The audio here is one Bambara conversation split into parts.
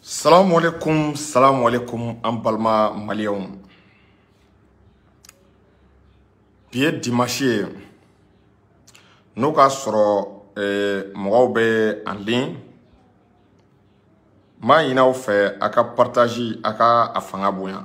Salam alaikum, salam alaikum an balima maliyɛnw bi ye dimanche ye n'o k'a sɔrɔ eh, mɔgɔw bɛ an den m'a ɲini aw fɛ a ka partazi a ka a fanga bonya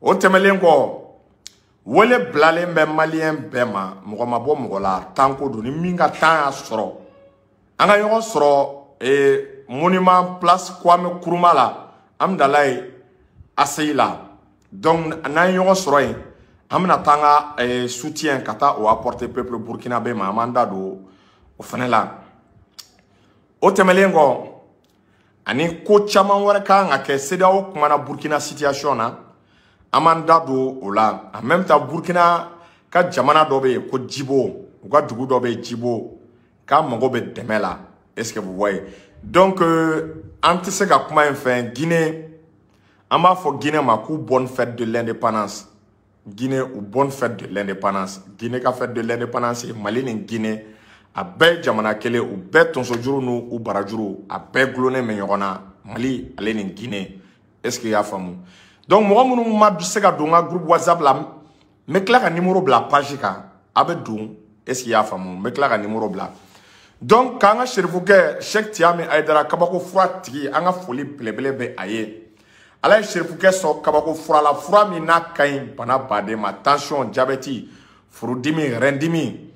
o tɛmɛlen kɔ wele bilalen bɛ maliyɛn bɛɛ ma mɔgɔ ma bɔ mɔgɔ la tanko don ni min ka tan y'a sɔrɔ an ka ɲɔgɔn sɔrɔ ee monument place kwame kuruma la an bɛ dala ye aseyi la donc n'an ye ɲɔgɔn sɔrɔ yen an bɛna taa an ka eh, soutien ka taa o apporter peuple burkinabé ma an b'an da don o fana la o tɛmɛlen kɔ ani ko caman wɛrɛ kan ka kɛ CEDEAO kumana Burkina situation na an b'an da don o la en même temps Burkina ka jamana dɔ bɛ yen ko Djibo u ka dugu dɔ bɛ yen Djibo k'a mago bɛ dɛmɛ la est ce que vous voyez donc euh, an tɛ se ka kuma in fɛ Guinée an b'a fɔ Guinée ma k'u bonne fête de l'indépendance Guinée u bonne fête de l'indépendance Guinée ka fête de l'indépendance Mali ni Guinée a bɛɛ jamana kelen u bɛɛ tonsojuru n'u u barajuru a bɛɛ gulonnen bɛ ɲɔgɔn na Mali ale ni Guinée est ce que y'a faamu donc mɔgɔ minnu ma se ka don n ka groupe whatsapp la n bɛ tila ka nimoro bila page kan a bɛ don est ce que y'a faamu n bɛ tila ka nimoro bila donc k'an ka serifukɛ Sheikh Tiami Ayidara kabako fura tigi an ka foli belebele bɛ a ye ala ye serifukɛ sɔn kabako fura la fura min n'a ka ɲi bana baden ma tansiyɔn jabɛti furudimi rɛndimi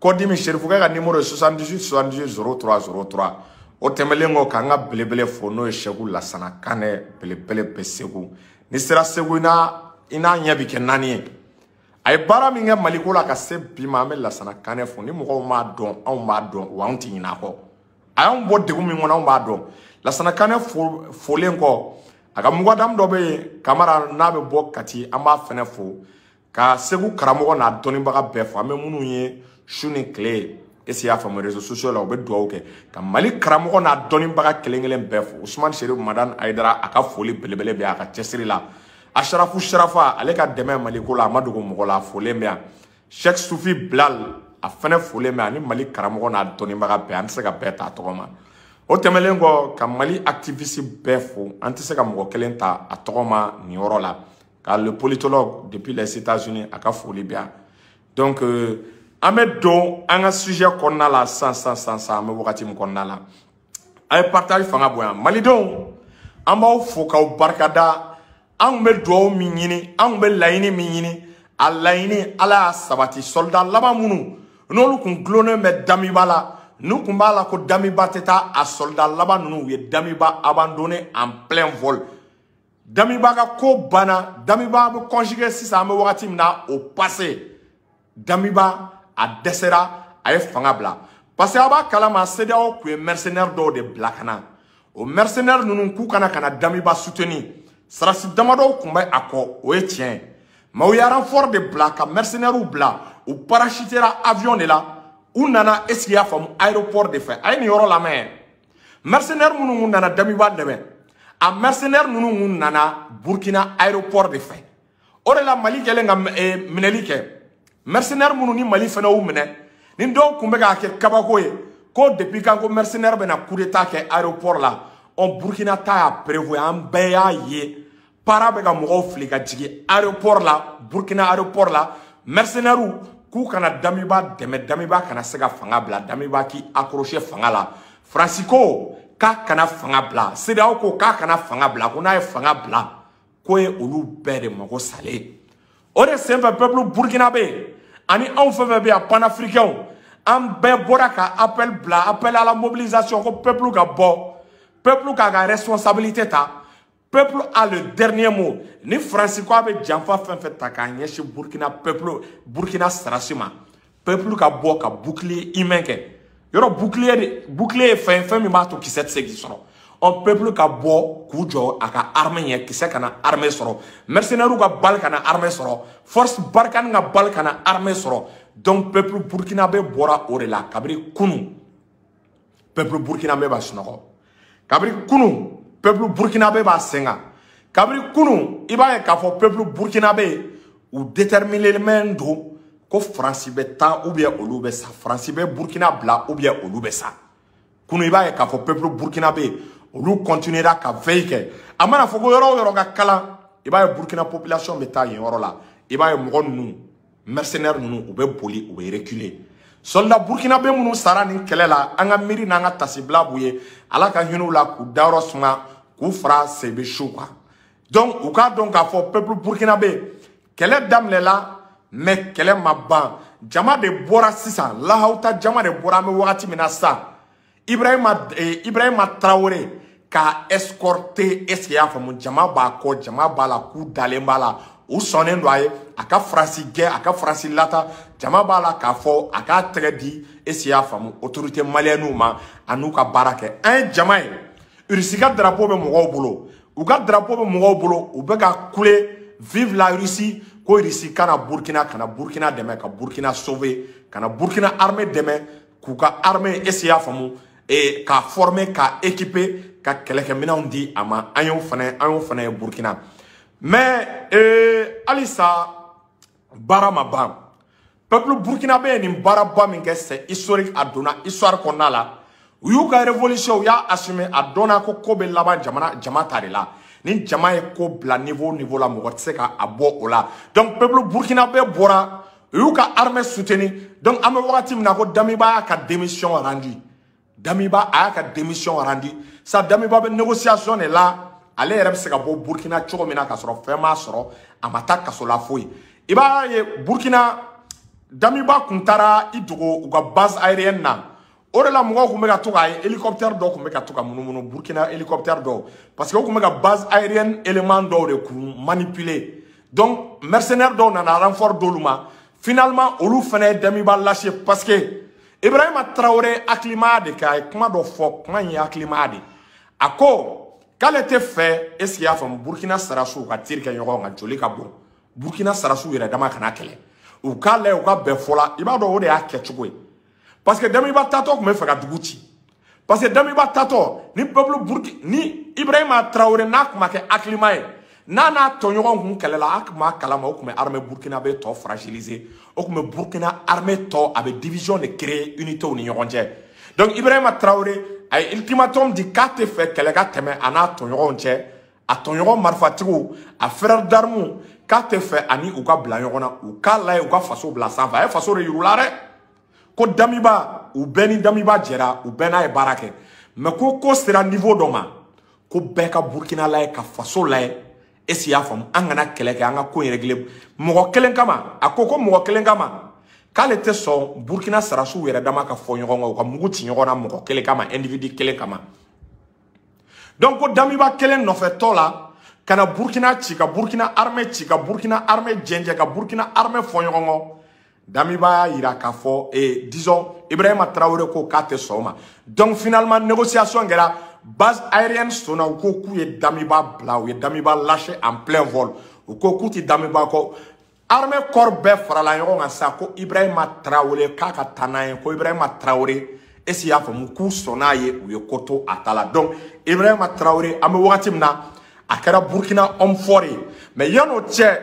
kɔdimi serifukɛ ka nimoro ye 78 78 03 03 o tɛmɛlen kɔ k'an ka belebele fo n'o ye sɛku lasana kanɛ belebele bɛ segu ni sera segu i n'a i n'a ɲɛ bi kɛ naani ye a ye baara min kɛ maliko la ka se bi ma an bɛ lasana kanɛ fo ni mɔgɔw m'a dɔn anw b'a dɔn wa anw tɛ ɲinɛ a kɔ a y'anw bɔ degun min kɔnɔ anw b'a dɔn lasana kanɛ folen kɔ a ka mugadamu dɔ bɛ yen kamara n'a bɛ bɔ kati an b'a fɛnɛ fo ka segu karamɔgɔ n'a dɔnnibaga bɛɛ fo an bɛ minnu ye su ni tile ye ese y'a faamu réseau sociaux la u bɛ dugawu kɛ ka mali karamɔgɔ n'a dɔnnibaga kelen kelen bɛɛ fo usumani seri madan ayidara a ka foli belebele bɛ a ka cɛsiri la asharafu sharafa ale ka dɛmɛ maliko la a ma dogo mɔgɔ la a folen bɛ yan Cheikh Soufi Bilal a fana folen bɛ ani Mali karamɔgɔ n'a dɔnnibaga bɛɛ an tɛ se ka bɛɛ ta a tɔgɔ ma o tɛmɛnlen kɔ ka Mali activiste bɛɛ fo an tɛ se ka mɔgɔ kelen ta a tɔgɔ ma nin yɔrɔ la ka le politologue depuis les États-Unis a ka foli bɛ yan donc euh, an bɛ don an ka sujet kɔnɔna la sisan sisan sisan sisan an bɛ wagati min kɔnɔna la a ye partage fanga bonya malidenw an b'aw fo k'aw barikada an tun bɛ dugawu min ɲini an tun bɛ laɲini min ɲini a laɲini ala y'a sabati sɔlida laban minnu n'olu tun dulonnen bɛ damiba la n'u tun b'a la ko damiba tɛ taa a sɔlida laban ninnu u ye damiba abandonné en plein vol damiba ka ko banna damiba bɛ conjugué sisan an bɛ wagati min na o passé damiba a dɛsɛra a ye fanga bila parce que aw b'a kalama CEDEAO tun ye mercenaire dɔw de bila ka na o mercenaire ninnu k'u kana ka na damiba soutenir sarasi damadɔw tun bɛ a kɔ o ye tiɲɛ ye mɛ u ye renfort de bila ka mercenaires bila u parachutera avion de la u nana esigi y'a faamu aéroport de fɛ a ye nin yɔrɔ lamɛn mercenaire minnu kun nana damiba dɛmɛ a mercenaire ninnu kun nana burkina aéroport de fɛ o de la mali kɛlen ka eh, minɛli kɛ mercenaire minnu ni mali fana y'u minɛ ni dɔw tun bɛ k'a kɛ kabako ye ko depuis kan ko mercenaire bɛna coup d'état kɛ aéroport la ɔ burkina ta y'a prévoit an bɛɛ y'a ye para bɛ ka mɔgɔw fili ka jigin aéroport la burkina aéroport la mercenaires k'u kana damiba dɛmɛ damiba kana se ka fanga bila damiba k'i accrocher fanga la faransi ko k'a kana fanga bila sedeyaw ko k'a kana fanga bila ko n'a ye fanga bila ko ye olu bɛɛ de mago salen ye o de senfɛ peuple burkinabe ani anw fɛn fɛn bɛ yan panafricains an bɛɛ bɔra ka appel bila appel à la mobilisation ko peuple ka bɔ peuple k'a ka responsabilité ta peuple a le dernier mot ni faransi ko a bɛ janfa fɛn fɛn ta k'a ɲɛsin burkina peuple burkina sarasi ma peuple ka bɔ ka bouclier humain kɛ yɔrɔ bouclier de bouclier ye fɛn fɛn min b'a to kisɛ tɛ se k'i sɔrɔ ɔ peuple ka bɔ k'u jɔ a ka armée ɲɛ kisɛ kana armée sɔrɔ mercenaires ka bal kana armée sɔrɔ force barikani ka bal kana armée sɔrɔ donc peuple burkinabé bɔra o de la kabiri kunu peuple burkinabɛ b'a sunɔgɔ kabiri kunu peuple burkinabɛ b'a sen kan kabiri kunu i b'a ye k'a fɔ peuple burkinabɛ u déterminelmɛn don ko faransi bɛ taa ou bien olu bɛ sa faransi bɛ burkina bila ou bien olu bɛ sa kunu i b'a ye k'a fɔ peuple burkinabɛ olu continuera ka veille kɛ a mana fɔ ko yɔrɔ o yɔrɔ ka kalan i b'a ye burkina population bɛ taa yen yɔrɔ la i b'a ye mɔgɔ ninnu mercenaire ninnu u bɛ boli u bɛ reculer soldat burkinabe minnu sara nin kɛlɛ la an ka miiri n'an ka tasibila b'u ye ala ka hinɛw la k'u dayɔrɔ suma k'u fara sebe su kan donc u k'a dɔn k'a fɔ peuple burkinabe kɛlɛ daminɛla mais kɛlɛ ma ban jama de bɔra sisan lahawuta jama de bɔra an bɛ wagati min na sisan ibrahima eh, ibrahima tarawele ka escorte est y'a faamu jama b'a kɔ jama b'a la k'u dalen b'a la u sɔnnen don a ye a ka faransi gɛn a ka faransi lata jama b'a la k'a fɔ a k'a tɛgɛ di est y'a faamu autorité maliyɛninw ma a n'u ka baara kɛ an ye jama ye irisi ka drapeau bɛ mɔgɔw bolo u ka drapeau bɛ mɔgɔw bolo u bɛ ka kule vive la russie ko irisi kana burkina kana burkina dɛmɛ ka burkina sauver kana burkina armée dɛmɛ k'u ka armée ese y'a faamu e k'a former k'a équiper ka kɛlɛkɛminɛnw di a ma an y'o fana an y'o fana ye burkina mais ee halisa baara ma ban peuple burkinabé ye nin baaraba min kɛ c'est historique a donna histoire kɔnɔna la u y'u ka révolution u y'a assumer a dɔnna ko ko bɛ laban jamana jama ta de la ni jama ye ko bila niveau niveau la mɔgɔ tɛ se ka a bɔ o la donc peuple burkinabé bɔra u y'u ka armée soutenu donc an bɛ wagati min na ko damiba y'a ka démission rendu damiba a y'a ka démission rendu sa damiba bɛ négociation de la ale yɛrɛ bɛ se ka bɔ burkina cogo min na k'a sɔrɔ fɛn m'a sɔrɔ a ma taa kaso la foyi i b'a ye burkina damiba kun taara i dogo u ka base aérienne na o de la mɔgɔw tun bɛ ka to ka ye hélicoptère dɔ tun bɛ ka to ka munumunu burkina hélicoptère dɔw parce que o tun bɛ ka base aérienne élément dɔw de kun manipuler donc mercenaire dɔw nana renfort d'olu ma finalement olu fana ye damiba lâché parce que ibrahima tarawele hakilimaya de kɛ a ye kuma dɔ fɔ kuma in ye hakilimaya de a ko k'ale tɛ fɛ est ce que y'a faamu burkina sarasiw ka tiri kɛ ɲɔgɔn kan joli ka bon burkina sarasiw yɛrɛ dama kana kɛlɛ u k'a lajɛ u ka bɛn fɔ la i b'a dɔn o de y'a kɛcogo ye parce que damiba taatɔ tun bɛ fɛ ka dugu ci parce que damiba taatɔ ni peuple burki ni ibrahima tarawele n'a tun ma kɛ hakilima ye n'a n'a tɔɲɔgɔn kun kɛlɛla a tun b'a kalama o tun bɛ armée burkina bɛ tɔ fragiliser o tun bɛ burkina armée tɔ a bɛ division de créer unitéw ni ɲɔgɔn cɛ donc ibrahima tarawele a ye ultimatum di k'a tɛ fɛ kɛlɛ ka tɛmɛ a n'a tɔɲɔgɔnw cɛ a tɔɲɔgɔn marifatigiw a frère d'armes k'a tɛ fɛ ani u ka bila ɲɔgɔn na u k'a layɛ u ka faso bila sanfɛ a ye faso de yir'u la dɛ ko damiba u bɛɛ ni damiba jɛra u bɛɛ n'a ye baara kɛ mɛ ko ko sera niveau dɔ ma ko bɛɛ ka burkina layɛ ka faso layɛ esi y'a faamu an kana kɛlɛ kɛ an ka ko in régler mɔgɔ kelen kama a ko ko mɔgɔ kelen kama k'ale tɛ sɔn burkina sarasiw yɛrɛ dama ka fɔ ɲɔgɔn kan u ka mugu ci ɲɔgɔn na mɔgɔ kelen kama individu kelen kama donc ko damiba kelen nɔfɛtɔ la ka na burkina ci ka burkina armée ci ka burkina armée jɛnjɛ ka burkina armée fɔ ɲɔgɔn kɔ damiba y'a yira k'a fɔ eh, disons ibrahima tarawele ko k'a tɛ sɔn o ma donc finalement négociation kɛra base aérienne sonna u ko k'u ye damiba bila u ye damiba lâché en plein vol u ko k'u tɛ damiba kɔ armée corps bɛɛ farala ɲɔgɔn kan sa ko ibrahima tarawele k'a ka taa n'a ye ko ibrahima tarawele esi y'a faamu k'u sɔnn'a ye u ye ko to a ta la donc ibrahima tarawele an bɛ wagati min na a kɛra burkina homme fort ye mais yan'o cɛ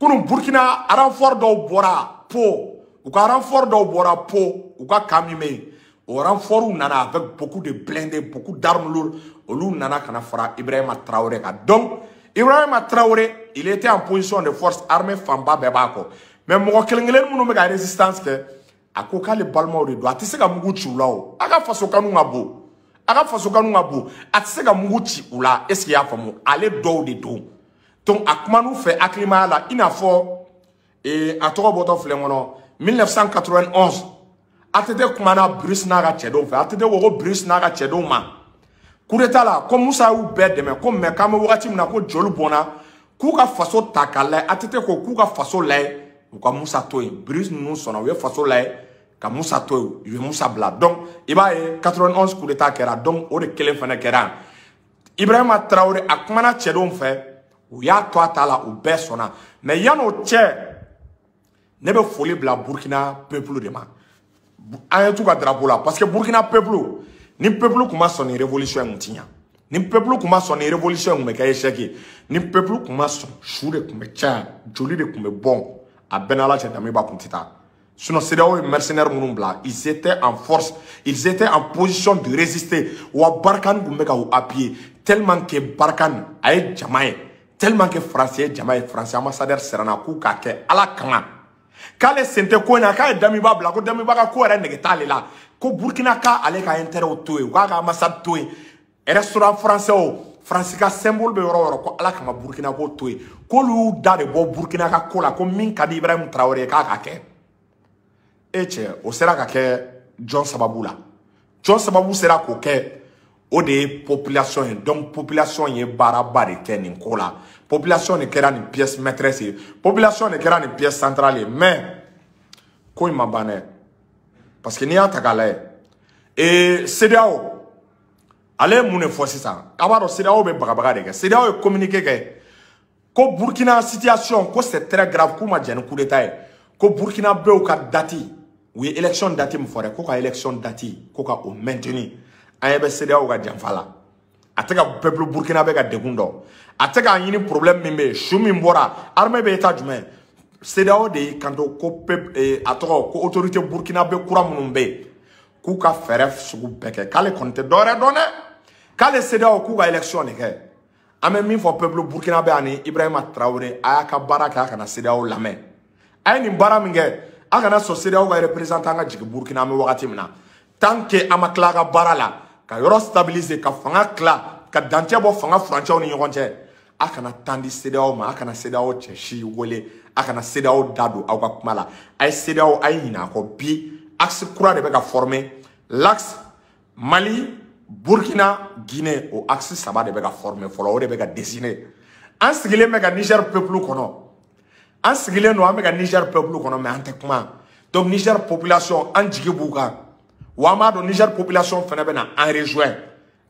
kunu burkina renfort dɔw bɔra po u ka renfort dɔw bɔra po u ka kan min bɛ yen o renforts nana avec beaucoup de blindés beaucoup d'armes lourdes olu nana kana fara Ibrahima Traoré ka donc Ibrahima Traoré il était en position de force armée fanba bɛɛ b'a kɔ mais mɔgɔ kelen kelen minnu bɛ ka résistance kɛ a ko k'ale balimaw de don a tɛ se ka mugu ci u la o a ka faso kanu ka bon a ka faso kanu ka bon a tɛ se ka mugu ci u la est ce que i y'a faamu ale dɔw de don donc a kuma n'u fɛ hakilimaya la i n'a fɔ ee a tɔgɔ bɔtɔ filɛ kɔnɔ 1991 atete kumana bris n'a ka cɛdenw fɛ atete ko ko bris n'a ka cɛdenw ma kudeta la ko musa y'u bɛɛ dɛmɛ ko mɛ k'an bɛ wagati min na ko joli bɔnna k'u ka faso ta ka layɛ atete ko k'u ka faso layɛ u ka musa to yen bris ninnu sɔnna u ye faso layɛ ka musa to yen u ye musa bila donc i b'a ye 91 kudeta kɛra donc o de kelen fana kɛra ibrahima tarawele a kumana cɛdenw fɛ u y'a to a ta la u bɛɛ sɔnna mɛ yan'o cɛ ne bɛ foli bila burkina pepulu de ma an ye t'u ka darapo la parce que burkina pepulu ni pepulu tun ma sɔn nin révolution in tun ti ɲa ni pepulu tun ma sɔn nin révolution in tun bɛ kɛ échec ye ni pepulu tun ma sɔn su de tun bɛ caya joli de tun bɛ bɔn a bɛɛ n'ala cɛ danbe b'a kun tɛ taa Sinon, c'est les mercenaires minnu bila ils étaient en force ils étaient en position de résister wa Barkhane tun bɛ ka u appuyer tellement que Barkhane a ye jama ye tellement que français ye jama ye français ambassadeur sera na k'u k'a kɛ ala kanga k'ale sen tɛ ko in na k'a ye damiba bila ko damiba ka ko yɛrɛ nege t'ale la ko burkina ka ale ka intérêt to yen u k'a ka ambassade to yen restaurant français o faransi ka symbole bɛ yɔrɔ yɔrɔ ko ala kama burkina ko to yen k'olu y'u da de bɔ burkina ka ko la ko min ka di ibrahim tarawele ye k'a ka kɛ e cɛ o sera ka kɛ jɔn sababu la jɔn sababu sera k'o kɛ o de ye population ye donc population ye baaraba de kɛ nin ko la population de kɛra nin pièce maîtresse ye population de kɛra nin pièce centrale ye mais ko in ma ban dɛ parce que n'i y'a ta k'a lajɛ ee CEDEAO ale ye mun de fɔ sisan a b'a dɔn CEDEAO bɛ bagabaga de kɛ CEDEAO ye communiqué kɛ ko Burkina situation ko c'est très grave k'u ma jɛn ni coup d'état ye ko Burkina bew ka date u ye élection date min fɔ dɛ ko ka élection date ko ka o maintenir an ɲɛ bɛ CEDEAO ka janfa la a tɛ ka peuple Burkina bɛ ka degun dɔn a tɛ k'a ɲini problème min bɛ yen su min bɔra armée bɛ état jumɛn CEDEAO de y'i kanto ko peuple eh, a tɔgɔ ko autorité Burkina bɛ kura minnu bɛ yen k'u ka fɛɛrɛ sugu bɛɛ kɛ k'ale kɔni tɛ dɔwɛrɛ dɔn dɛ k'ale sedaw k'u ka election de kɛ an bɛ min fɔ peuple burkina bɛ ani ibrahima tarawele a y'a ka baara kɛ a kana sedaw lamɛn a ye nin baara min kɛ a kana sɔn sedaw ka représentant ka jigin burkina an bɛ wagati min na tant que an ma tila ka baara la ka yɔrɔ stabiliser ka fanga tila ka dancɛ bɔ fanga furancɛw ni ɲɔgɔn cɛ a kana tan di sedeyaw ma a kana sedeyaw cɛ si wele a kana sedeyaw da don aw ka kuma la a ye sedeyaw a ye ɲinɛ a kɔ bi axe kura de bɛ ka former l'axe mali burkina guinée o axe saba de bɛ ka former fɔlɔ o de bɛ ka dessiner an sigilen bɛ ka niger peuple kɔnɔ an sigilen don an bɛ ka niger peuple kɔnɔ mais an tɛ kuma donc niger population an jigi b'u kan wa an b'a dɔn niger population fana bɛ na an rejoindre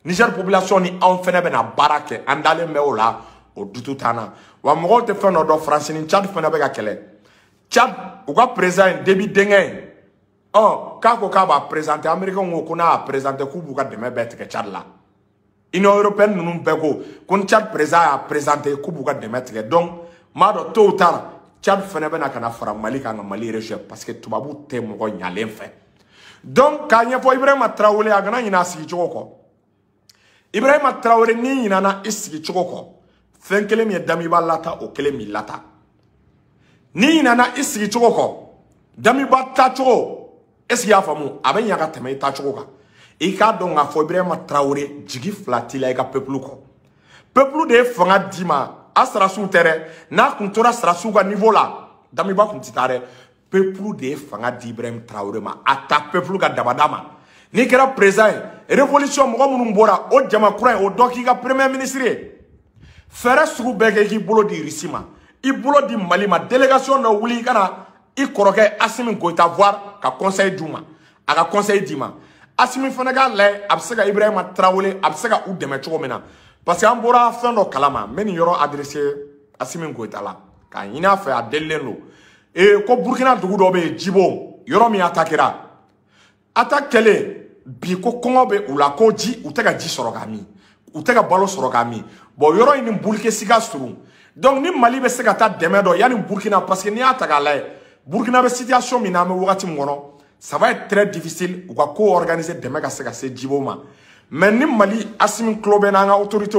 Niger population ni anw fɛnɛ bɛna baara kɛ an dalen bɛ o la o dutu t'an na wa mɔgɔw tɛ fɛn dɔ dɔn faransi ni cad fɛnɛ bɛ ka kɛlɛ cad u ka perezan ye debi denkɛ ye ɔ k'a ko k'a b'a perezante amerikɛnw ko ko n'a y'a perezante k'u b'u ka dɛmɛ bɛɛ tigɛ cad la union européenne ninnu bɛɛ ko ko ni cad perezan y'a perezante k'u b'u ka dɛmɛ tigɛ donc m'a dɔn tow t'a la cad fɛnɛ bɛna ka na fara mali kan ka mali yɛrɛ suyɛ parce que tubabu tɛ mɔgɔ ɲalen fɛ donc k'a ɲɛfɔ ibrahima tarawele a kana ɲinɛ a sigicogo kɔ ibrahima tarawele n'i ɲinana i sigicogo kɔ fɛn kelen min ye dami b'a lata o kelen b'i lata n'i ɲinana i sigicogo kɔ dami b'a tacogo est ce que i y'a faamu a bɛ ɲa ka tɛmɛ i tacogo kan i k'a dɔn k'a fɔ ibrahima tarawele jigi fila t'i la i ka pepulu kɔ pepulu de ye fanga d'i ma a sarasiw tɛ dɛ n'a kun tora sarasiw ka niveau la damiba kun tɛ taa dɛ peuple de ye fanga di ibrahim tarawele ma a ta peuple ka dabada ma n'i kɛra président ye révolution mɔgɔ minnu bɔra o jama kura ye o dɔ k'i ka premier ministre ye fɛɛrɛ sugu bɛɛ kɛ k'i bolo di irisi ma i bolo di mali ma délégation dɔ wuli i ka na i kɔrɔkɛ asimi goyita voir ka conseil d'u ma a ka conseil d'i ma asimi fana k'a layɛ a bɛ se ka ibrahima tarawele a bɛ se ka u dɛmɛ cogo min na parce que an bɔra fɛn dɔ kalama n bɛ nin yɔrɔ adresse asimi goyita la k'a ɲini a fɛ a delilen don ee ko burukina dugu dɔ bɛ yen jibo yɔrɔ min ata kɛra ata kɛlen bi ko kɔngɔ bɛ u la ko ji u tɛ ka ji sɔrɔ ka min u tɛ ka balo sɔrɔ ka min bɔn yɔrɔ in ni burukesi ka surun donc ni mali bɛ se ka taa dɛmɛ dɔ yanni burukina parce que n'i y'a ta k'a lajɛ burukina bɛ situation min na an bɛ wagati min kɔnɔ ça va être très difficile u ka ko organiser dɛmɛ ka se ka se jibo ma mais ni mali asimi tulo bɛ n'an ka autorité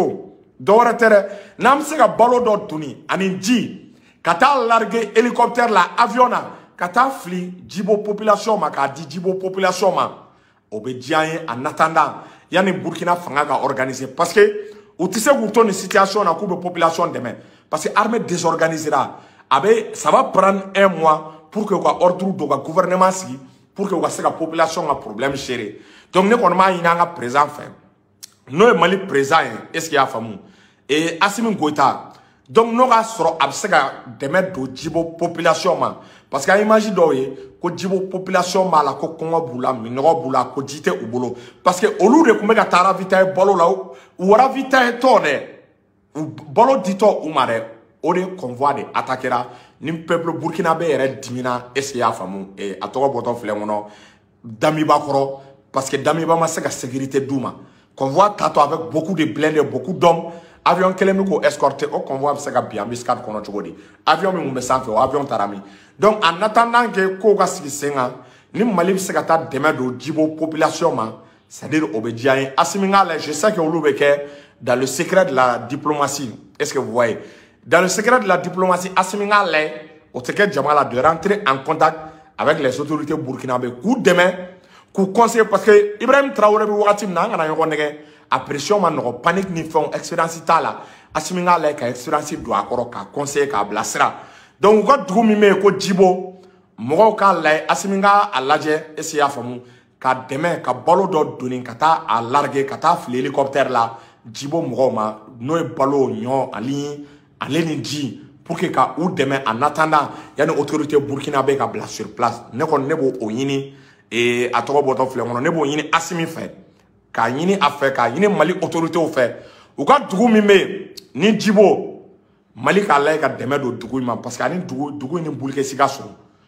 dɔwɛrɛ tɛ dɛ n'an bɛ se ka balo dɔ donni ani ji ka taa largue hélicoptère la avion na ka taa fili jibo population ma k'a di jibo population ma o bɛ diya ye en attendant yanni burkina fanga ka organiser parce que u tɛ se k'u to nin situation na k'u bɛ population dɛmɛ parce que armée désorganisera a bɛ ça va prendre un mois pour que u ka ordre don ka gouvernement sigi pour que u ka se ka population ka problème gérer donc ne kɔni b'a ɲini an ka président fɛ n'o ye mali président ye est ce que y'a faamu ee asimi goyita donc n'o k'a sɔrɔ a bɛ se ka dɛmɛ don jibo population ma parce que an image dɔw ye ko jibo population b'a la ko kɔngɔ b'u la minɔgɔ b'u la ko ji tɛ u bolo parce que olu de tun bɛ ka taa ravitaye balo la u ravitaye tɔ dɛ balo ditɔ u ma dɛ o de convoi de atakera ni peuple burkinabé yɛrɛ dimina est ce que y'a faamu eh, a tɔgɔ bɔtɔ filɛ kɔnɔ damiba kɔrɔ parce que damiba ma se ka sécurité d'u ma convoi tatɔ avec beaucoup de blindés beaucoup d'hommes avion kelen bɛ k'o escorter o convoi bɛ se ka bin embuscade kɔnɔ cogo di avion min tun bɛ sanfɛ o avion taara min donc en attendant que kow ka sigi sen kan ni mali bɛ se ka taa dɛmɛ don jibo population ma c'est à dire o bɛ diya ye asimi k'a la je sais que olu bɛ kɛ dans le secret de la diplomatie est ce que vous voyez dans le secret de la diplomatie asimi k'a la o tɛ kɛ jama la de rentrer en contact avec les autorités burkinabé k'u dɛmɛ k'u conseiller parce que ibrahim traoré bɛ wagati min na an kana ɲɔgɔn nɛgɛ a pression ma nɔgɔ panique ni fɛnw expérience t'a la asimi k'a la ka expérience don a kɔrɔ k'a conseiller k'a bilasira donc u ka dugu min bɛ yen ko jibo mɔgɔw k'a layɛ asimi ka a lajɛ ese y'a faamu ka dɛmɛ ka balo dɔ doni ka taa a large ka taa fili hélicoptère la jibo mɔgɔw ma n'o ye balo ɲɔ ani ale ni ji pour que ka u dɛmɛ a natanda yanni autorité burkina bɛ ka bila sur place ne kɔni ne b'o o ɲini ee a tɔgɔ bɔtɔ filɛ kɔnɔ ne b'o ɲini asimi fɛ k'a ɲini a fɛ k'a ɲini mali autoritéw fɛ u ka dugu min bɛ yen ni jibo mali k'a layɛ ka dɛmɛ don dugu in ma parce que ani dugu dugu in ni burukesika surun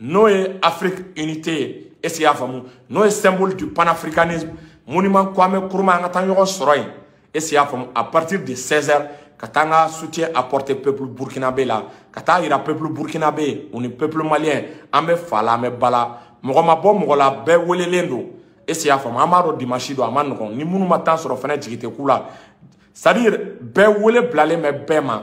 n'o ye afrique unité ye est y'a faamu n'o ye symbole du panafricanisme monument kwame kuruma an ka taa ɲɔgɔn sɔrɔ yen est y'a faamu à partir de 16 heures ka taa n ka soutien apporter peuple burkinabe la ka taa yira peuple burkinabe u ni peuple malien an bɛ fa la an bɛ ba la mɔgɔ ma bɔ mɔgɔ la bɛɛ welelen don est y'a faamu an b'a dɔn dimanche don a ma nɔgɔn ni minnu ma tan sɔrɔ fana jigi tɛ k'u la c'est à dire bɛɛ wele bilalen bɛ bɛɛ ma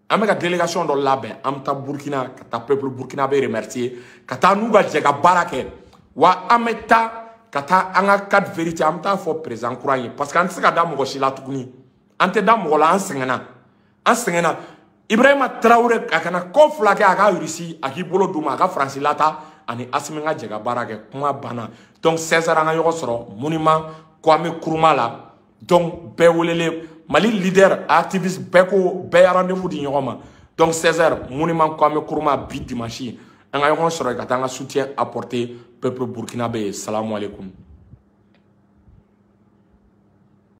an bɛ ka délégation dɔ labɛn an bɛ taa burkina ka taa peuple burkina bɛ remercier ka taa n'u ka jɛ ka baara kɛ wa an bɛ taa ka taa an ka carte vérité an bɛ taa fɔ président kura ye parce que an tɛ se ka da mɔgɔ si la tuguni an tɛ da mɔgɔ la an sɛgɛnna an sɛgɛnna ibrahima tarawele a kana ko fila kɛ a ka russie a k'i bolo d'u ma a ka faransi lata ani asimi ka jɛ ka baara kɛ kuma banna donc cɛsar an ka ɲɔgɔn sɔrɔ monument kwame kuruma la donc bɛɛ welelen mali leader activiste bɛɛ ko bɛɛ ya rendez-vous di ɲɔgɔn ma donc 16 heures monument kwame kuruma bi dimanche an ka ɲɔgɔn sɔrɔ ka taa an ka soutien apporter peuple burkina bɛ ye salamu alaikum